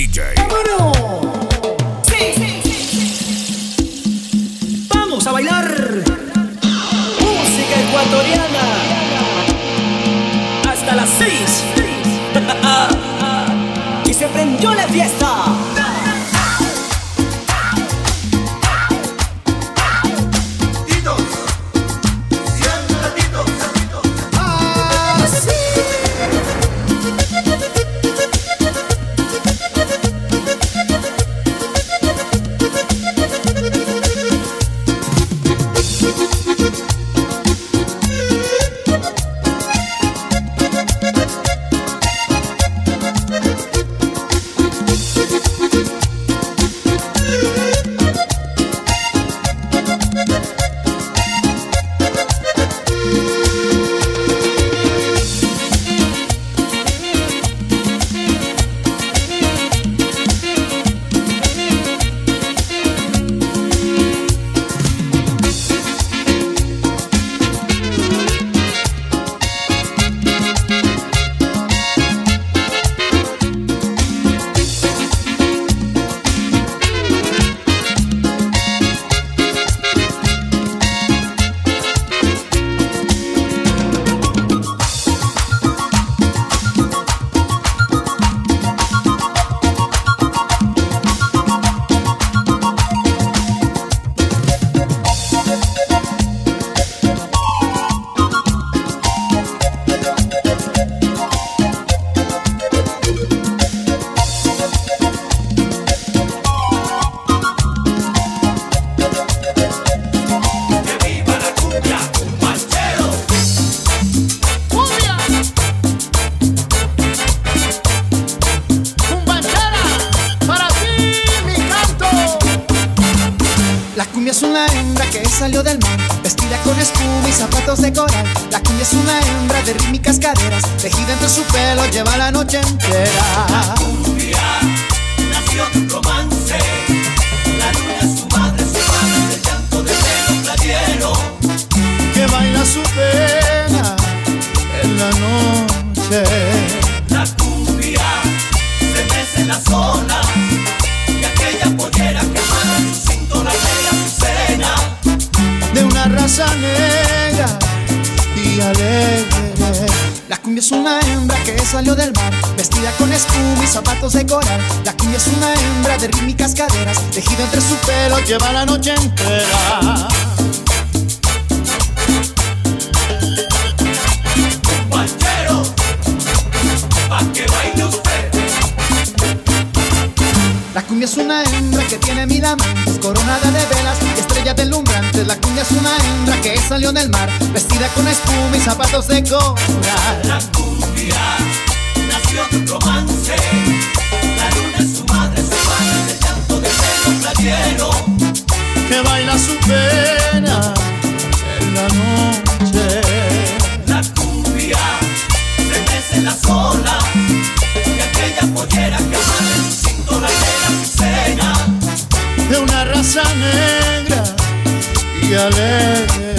DJ. ¡Bueno! ¡Sí! ¡Vamos a bailar! Música ecuatoriana. Hasta las seis. y se prendió la fiesta. Salió del mar, vestida con espuma y zapatos de coral. La cumbia es una hembra de rítmicas caderas, tejida entre su pelo, lleva la noche entera. nació de un romance. La luna es su madre, su padre el llanto de pelo playero. Que baila su pena en la noche. La cumbia se mece en la zona. Raza negra y alegre. La cumbia es una hembra que salió del mar, vestida con espuma y zapatos de coral. La cumbia es una hembra de rítmicas caderas, tejido entre su pelo, lleva la noche entera. Cumbia es una hembra que tiene mil amantes, coronada de velas y estrellas deslumbrantes. La cumbia es una hembra que salió del mar, vestida con espuma y zapatos de coral. La cumbia nació de un romance. La luna es su madre, su padre es el llanto de pelo playero. que baila su pena en la noche. La cumbia se mece en la zona Y aquella pollera que amarra de una raza negra y alegre.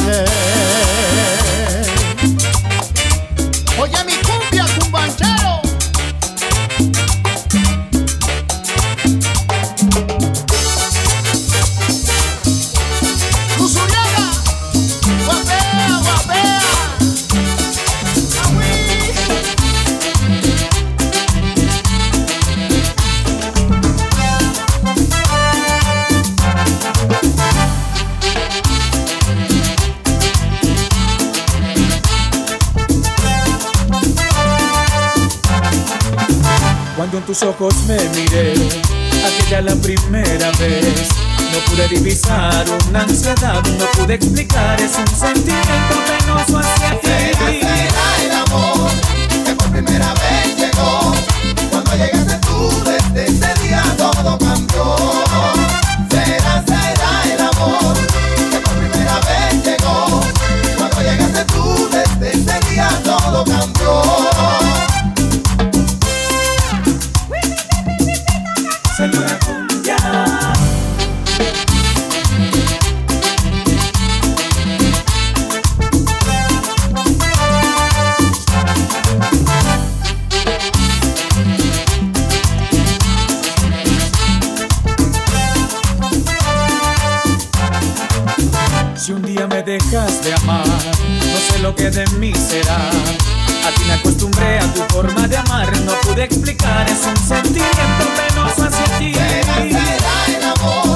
Tus ojos me miré, aquella la primera vez, no pude divisar una ansiedad, no pude explicar, es un sentimiento penoso hacia ti. Será el amor que por primera vez llegó. Cuando llegaste tú desde ese día todo cambió dejas de amar, no sé lo que de mí será. A ti me acostumbré a tu forma de amar, no pude explicar, es un sentimiento penoso hacia ti. Será, será el amor.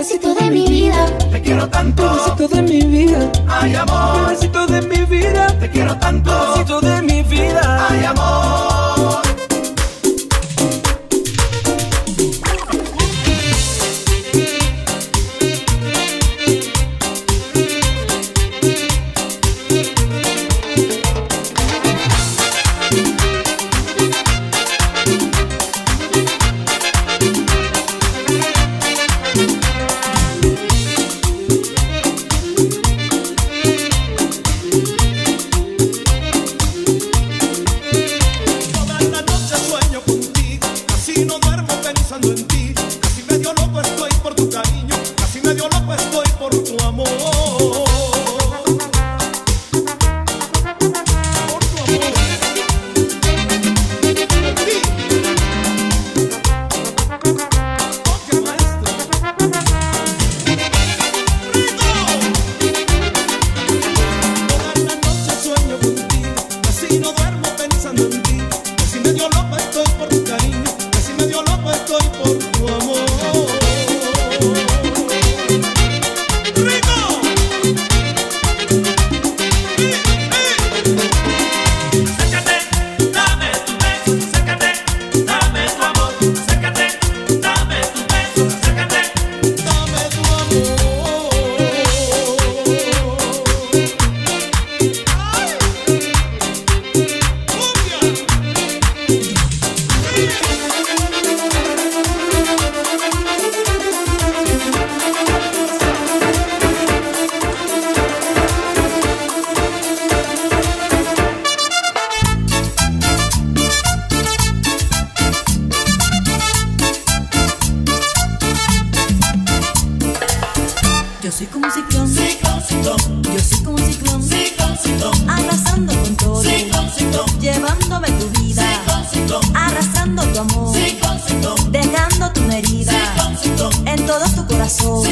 Pedacito de mi vida, Te quiero tanto, Pedacito de mi vida, ay amor. pedacito de mi vida, Te quiero tanto, pedacito de mi Yo soy como un ciclón, yo soy como un ciclón, arrasando con todo, llevándome tu vida, arrastrando tu amor, dejando tu herida, en todo tu corazón,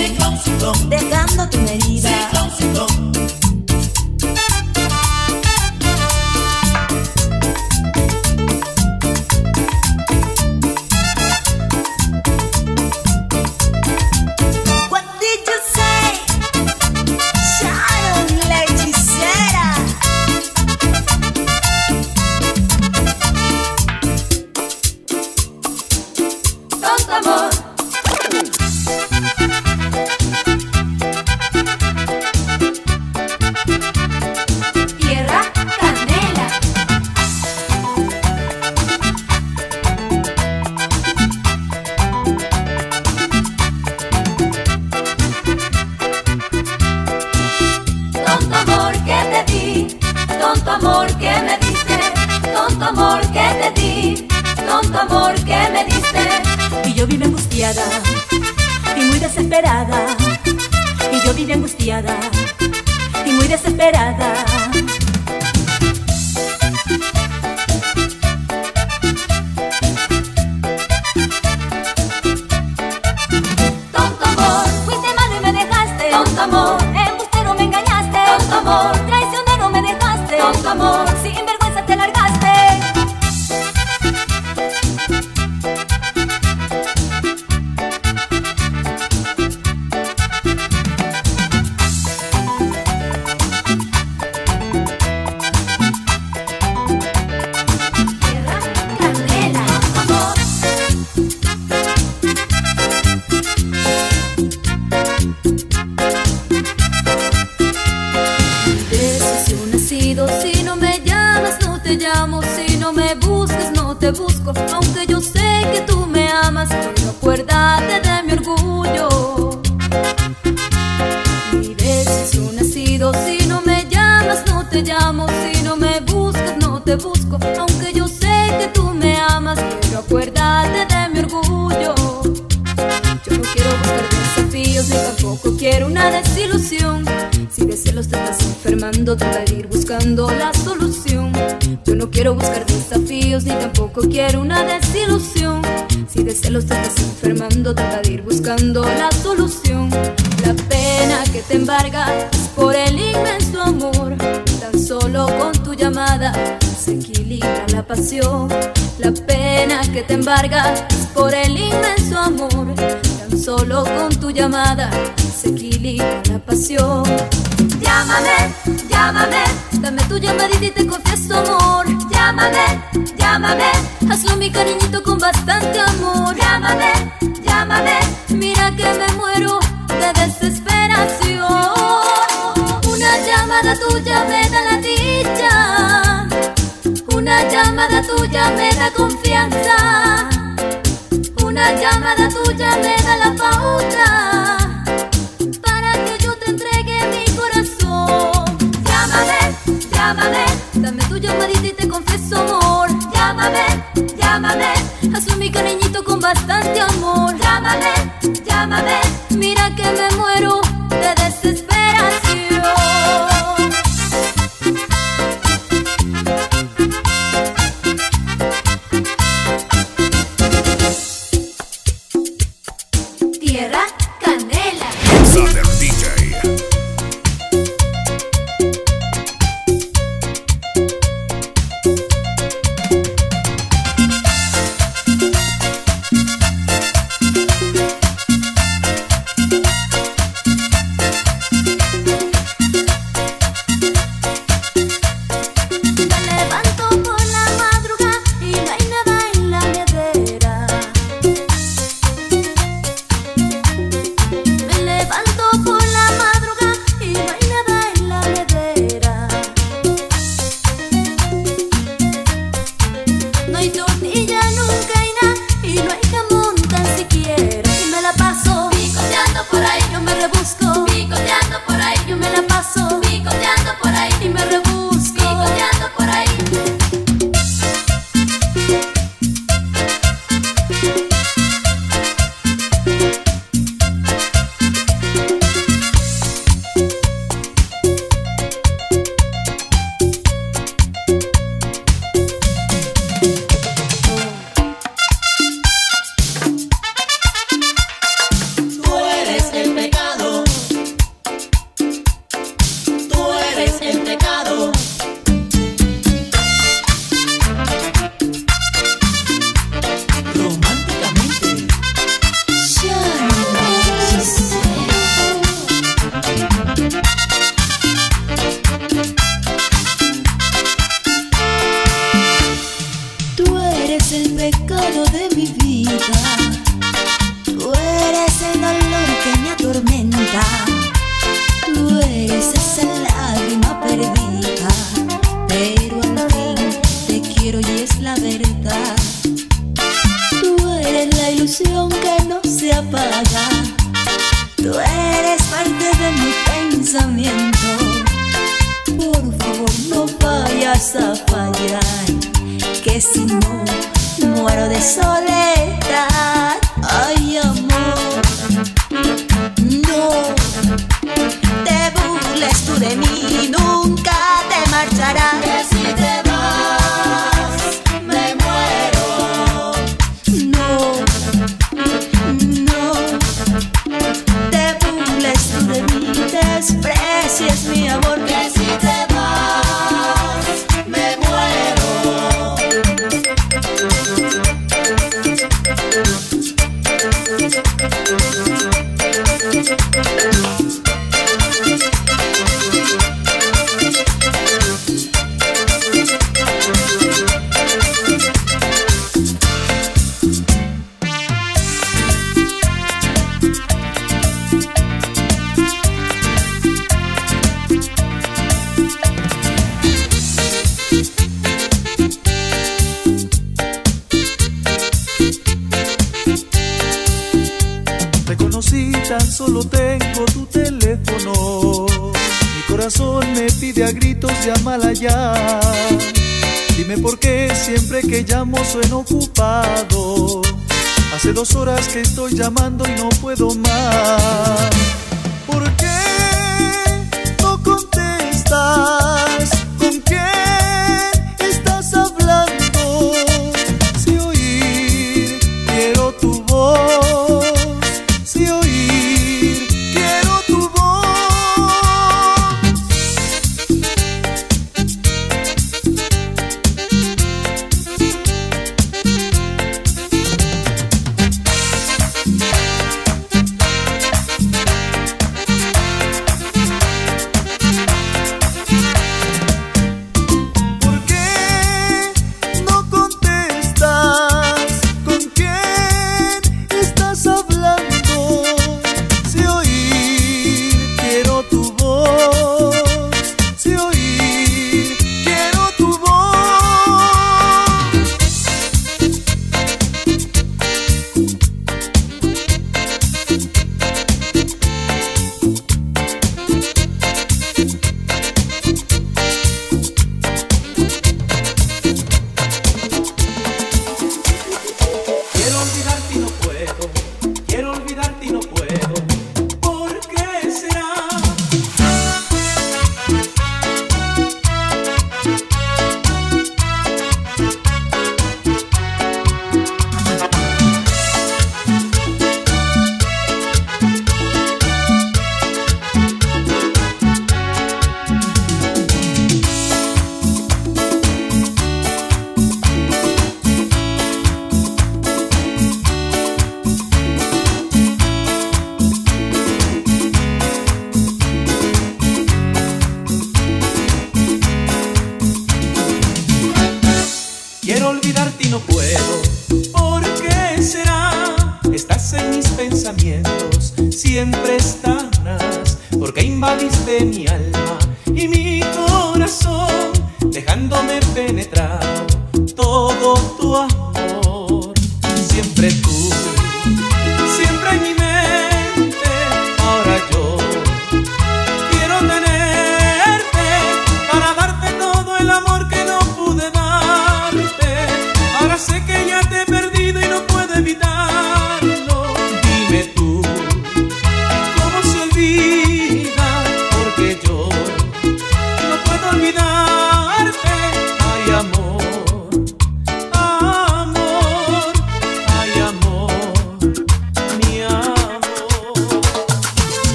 dejando tu herida. What y muy desesperada. Y yo vive angustiada y muy desesperada. Te busco, aunque yo sé que tú me amas, pero acuérdate de mi orgullo. Mi decisión ha sido, si no me llamas no te llamo, si no me buscas no te busco, aunque yo sé que tú me amas, pero acuérdate de mi orgullo. Yo no quiero buscar desafíos ni tampoco quiero una desilusión. Si de celos te estás enfermando, trata quiero una desilusión. Si de celos te estás enfermando, trata de ir buscando la solución. La pena que te embarga es por el inmenso amor. Tan solo con tu llamada se equilibra la pasión. La pena que te embarga es por el inmenso amor. Tan solo con tu llamada se equilibra la pasión. Llámame, llámame, dame tu llamadita y te confieso amor. Llámame, llámame, hazlo mi cariñito con bastante amor. Llámame, llámame, mira que me muero de desesperación. Una llamada tuya me da la dicha. Una llamada tuya me da confianza. Una llamada tuya me da la pauta llámame, hazlo mi cariñito con bastante amor. Llámame, llámame, mira que me muero de desesperación. Tierra muero solo tengo tu teléfono. Mi corazón me pide a gritos llámala ya. Dime por qué siempre que llamo sueno ocupado. Hace dos horas que estoy llamando y no puedo más. ¿Por qué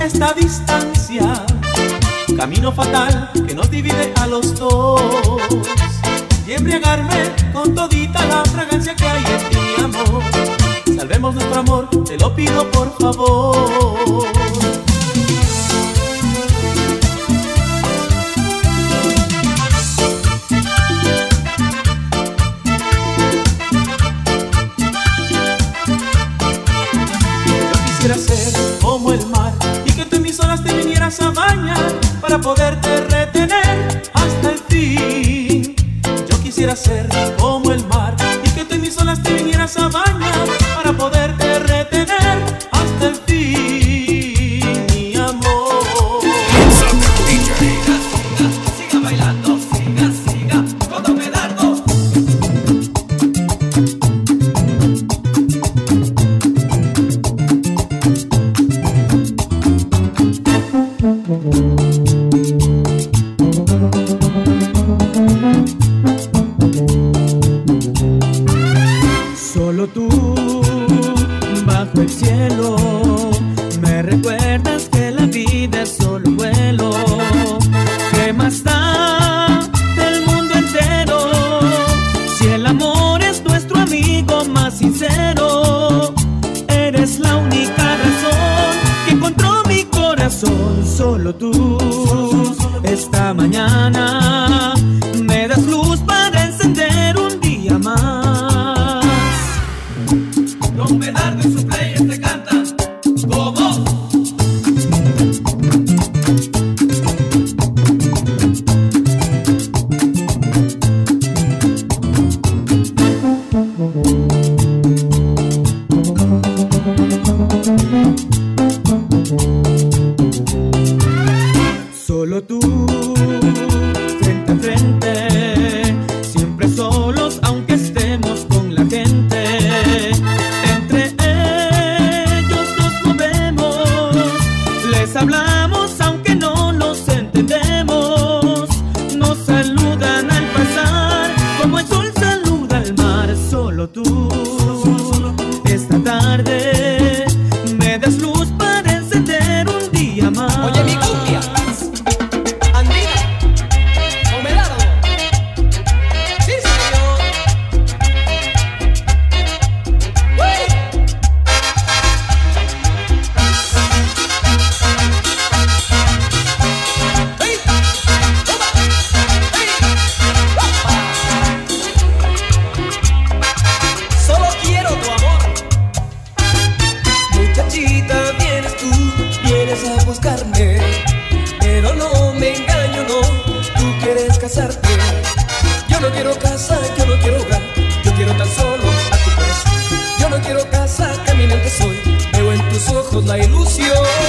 esta distancia, camino fatal que nos divide a los dos. Y embriagarme con todita la fragancia que hay en ti, amor. Salvemos nuestro amor, te lo pido por favor. para poderte retener hasta el fin. Yo quisiera ser como con la ilusión.